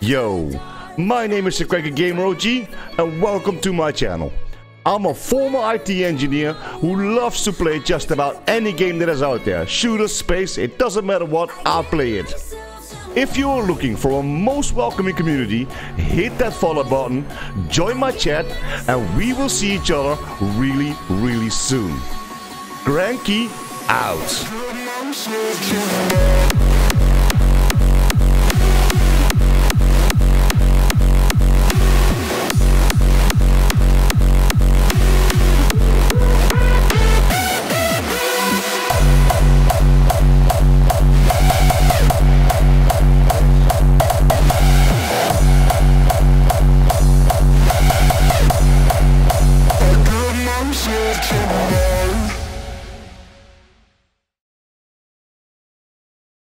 Yo, my name is Cranky Gamer OG and welcome to my channel. I'm a former IT engineer who loves to play just about any game that is out there. Shooter, space, it doesn't matter what, I'll play it. If you're looking for a most welcoming community, hit that follow button, join my chat, and we will see each other really, really soon. Cranky out.